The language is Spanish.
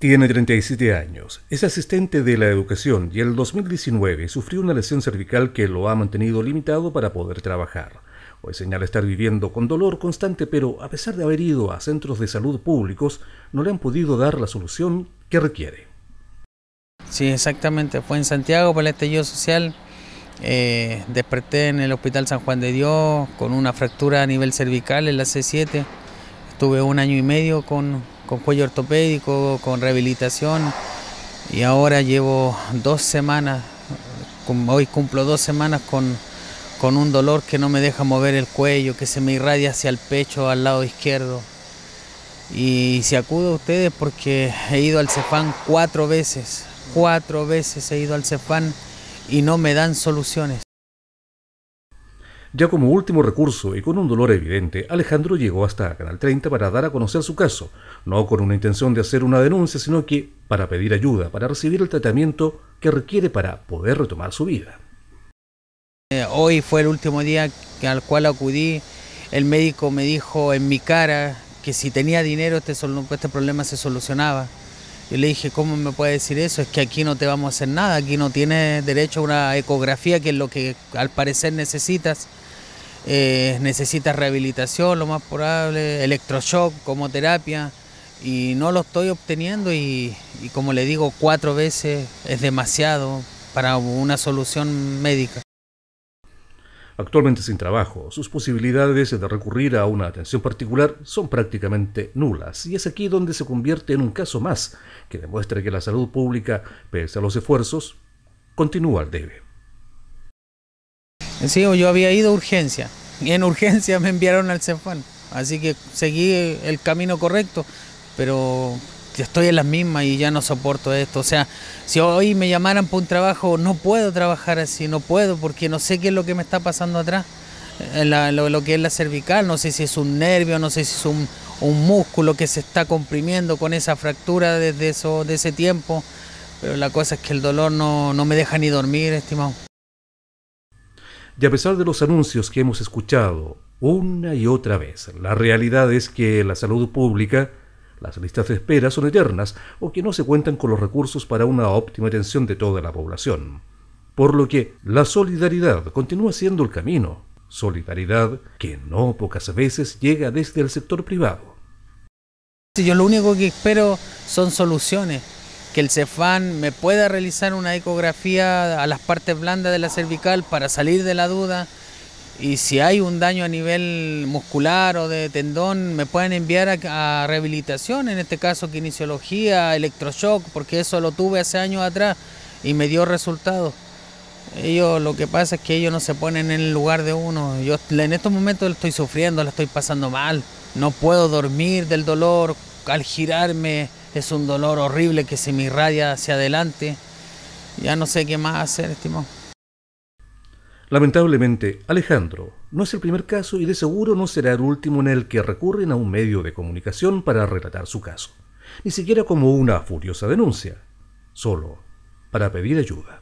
Tiene 37 años, es asistente de la educación y en el 2019 sufrió una lesión cervical que lo ha mantenido limitado para poder trabajar. Hoy señala estar viviendo con dolor constante, pero a pesar de haber ido a centros de salud públicos, no le han podido dar la solución que requiere. Sí, exactamente. Fue en Santiago por el estallido social. Eh, desperté en el Hospital San Juan de Dios con una fractura a nivel cervical en la C7. Estuve un año y medio con, con cuello ortopédico, con rehabilitación y ahora llevo dos semanas, hoy cumplo dos semanas con, con un dolor que no me deja mover el cuello, que se me irradia hacia el pecho al lado izquierdo. Y si acudo a ustedes porque he ido al Cefán cuatro veces, cuatro veces he ido al Cefán y no me dan soluciones. Ya como último recurso y con un dolor evidente, Alejandro llegó hasta Canal 30 para dar a conocer su caso, no con una intención de hacer una denuncia, sino que para pedir ayuda, para recibir el tratamiento que requiere para poder retomar su vida. Eh, hoy fue el último día al cual acudí, el médico me dijo en mi cara que si tenía dinero este, este problema se solucionaba. Yo le dije, ¿cómo me puede decir eso? Es que aquí no te vamos a hacer nada, aquí no tienes derecho a una ecografía, que es lo que al parecer necesitas. Eh, necesitas rehabilitación, lo más probable, electroshock como terapia, y no lo estoy obteniendo y, y como le digo, cuatro veces es demasiado para una solución médica. Actualmente sin trabajo, sus posibilidades de recurrir a una atención particular son prácticamente nulas y es aquí donde se convierte en un caso más que demuestra que la salud pública, pese a los esfuerzos, continúa al debe. Sí, yo había ido a urgencia y en urgencia me enviaron al Cefán, así que seguí el camino correcto, pero estoy en las mismas y ya no soporto esto. O sea, si hoy me llamaran por un trabajo, no puedo trabajar así, no puedo porque no sé qué es lo que me está pasando atrás. Eh, lo, que es la cervical, no sé si es un nervio, no sé si es un, músculo que se está comprimiendo con esa fractura desde eso, de ese tiempo, pero la cosa es que el dolor no, no me deja ni dormir, estimado. Y a pesar de los anuncios que hemos escuchado una y otra vez, la realidad es que la salud pública las listas de espera son eternas o que no se cuentan con los recursos para una óptima atención de toda la población. Por lo que la solidaridad continúa siendo el camino, solidaridad que no pocas veces llega desde el sector privado. Yo lo único que espero son soluciones, que el Cefán me pueda realizar una ecografía a las partes blandas de la cervical para salir de la duda, y si hay un daño a nivel muscular o de tendón, me pueden enviar a, rehabilitación, en este caso kinesiología, electroshock, porque eso lo tuve hace años atrás y me dio resultados. Ellos, lo que pasa es que ellos no se ponen en el lugar de uno. Yo en estos momentos estoy sufriendo, la estoy pasando mal. No puedo dormir del dolor. Al girarme es un dolor horrible que se me irradia hacia adelante. Ya no sé qué más hacer, estimado. Lamentablemente, Alejandro no es el primer caso y de seguro no será el último en el que recurren a un medio de comunicación para relatar su caso, ni siquiera como una furiosa denuncia, solo para pedir ayuda.